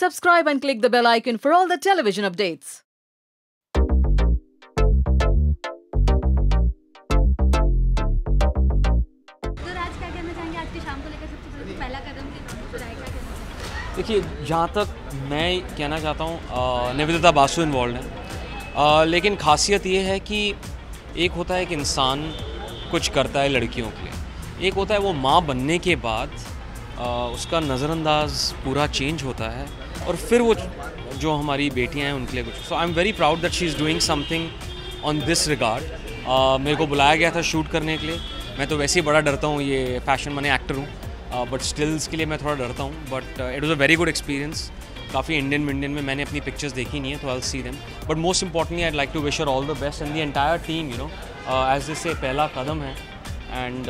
Subscribe and click the bell icon for all the television updates. तो राज क्या कहना चाहेंगे? आज की शाम को लेकर सबसे पहले पहला कदम के नाम पर आए क्या कहना चाहेंगे? देखिए जहाँ तक मैं कहना चाहता हूँ निवेदिता बासु इन्वॉल्व है। अ, लेकिन खासियत ये है कि एक होता है कि इंसान कुछ करता है लड़कियों के लिए। एक होता है वो माँ बनने के बाद उसका नज़रअंदाज पूरा चेंज होता है और फिर वो जो हमारी बेटियाँ हैं, उनके लिए कुछ। So I am very proud that she is doing something on this regard मेरे को बुलाया गया था शूट करने के लिए। मैं तो वैसे ही बड़ा डरता हूँ, ये फ़ैशन मने एक्टर हूँ। बट स्टिल्स के लिए मैं थोड़ा डरता हूँ। But it was a very good experience काफ़ी इंडियन इंडियन में मैंने अपनी पिक्चर्स देखी नहीं है तो I see them but most importantly I like to wish all the best and the entire team you know as this से पहला कदम है। And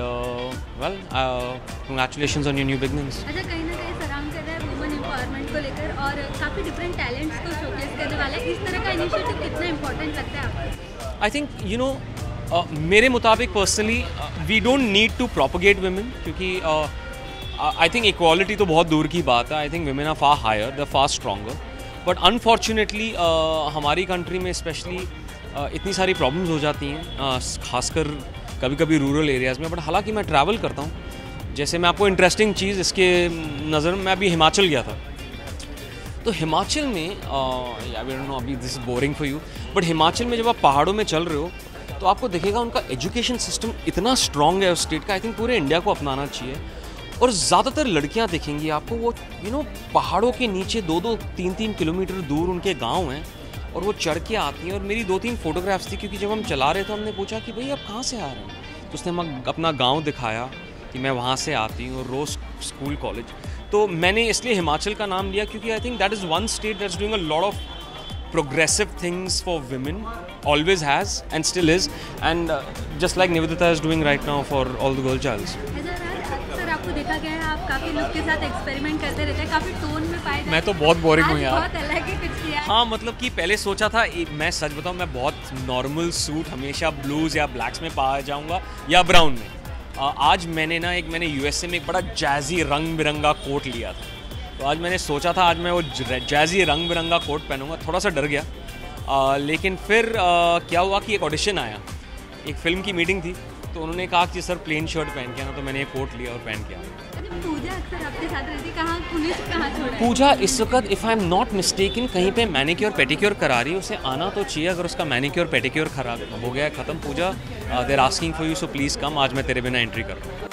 well congratulation on your new beginnings अच्छा कहीं ना कहीं सराउंड कर रहा है वुमेन एम्पावरमेंट को लेकर और काफ़ी डिफरेंट टैलेंट्स को शोकेस करने वाला है। इस तरह का इनिशिएटिव कितना इंपॉर्टेंट लगता है आपको? आई थिंक यू नो मेरे मुताबिक personally we don't need to propagate women क्योंकि आई थिंक इक्वालिटी तो बहुत दूर की बात है। I think women are far higher the far stronger but unfortunately हमारी कंट्री में स्पेशली इतनी सारी प्रॉब्लम्स हो जाती हैं uh, खासकर कभी कभी रूरल एरियाज़ में बट हालाँकि मैं ट्रैवल करता हूँ। जैसे मैं आपको इंटरेस्टिंग चीज़ इसके नज़र, में अभी हिमाचल गया था। तो हिमाचल में आई नो अभी this is boring for you but Himachal में जब आप पहाड़ों में चल रहे हो तो आपको दिखेगा उनका एजुकेशन सिस्टम इतना स्ट्रांग है उस स्टेट का। आई थिंक पूरे इंडिया को अपनाना चाहिए। और ज़्यादातर लड़कियाँ देखेंगी आपको, वो यू नो पहाड़ों के नीचे दो दो तीन तीन किलोमीटर दूर उनके गाँव हैं। और वो चढ़ के आती हैं। और मेरी दो तीन फोटोग्राफ्स थी क्योंकि जब हम चला रहे थे हमने पूछा कि भाई आप कहाँ से आ रहे हैं? तो उसने हमें अपना गाँव दिखाया कि मैं वहाँ से आती हूँ रोज़ स्कूल कॉलेज तो मैंने इसलिए हिमाचल का नाम लिया क्योंकि I think that is one state that is doing a lot of progressive things for women always has and still is. And uh, just like now for all the girl childs. अच्छा राज अक्सर आपको देखा गया है आप काफ़ी look के साथ एक्सपेरिमेंट करते रहते हैं काफ़ी टोन में पाए मैं तो बहुत बोरिंग हूँ। यार। बहुत अलग ही कुछ किया हाँ। मतलब कि पहले सोचा था मैं सच बताऊँ मैं बहुत नॉर्मल सूट हमेशा ब्लूज या ब्लैक्स में पा जाऊँगा या ब्राउन में। आज मैंने ना एक मैंने यूएसए में एक बड़ा जैजी रंग बिरंगा कोट लिया था। तो आज मैंने सोचा था आज मैं वो जैजी रंग बिरंगा कोट पहनूँगा थोड़ा सा डर गया। आ, लेकिन फिर आ, क्या हुआ कि एक ऑडिशन आया। एक फ़िल्म की मीटिंग थी। तो उन्होंने कहा कि सर प्लेन शर्ट पहन के आना तो मैंने ये कोट लिया और पहन किया आया। अच्छा पूजा अक्सर आपके साथ रहती कहाँ कहाँ छोड़ा पूजा इस वक्त if I am not mistaken कहीं पे मैनिक्योर पेटिक्योर करा रही है। उसे आना तो चाहिए अगर उसका मैनिक्योर पेटिक्योर खराब हो गया ख़त्म। Pooja there asking for you so please come आज मैं तेरे बिना एंट्री कर रहा हूँ।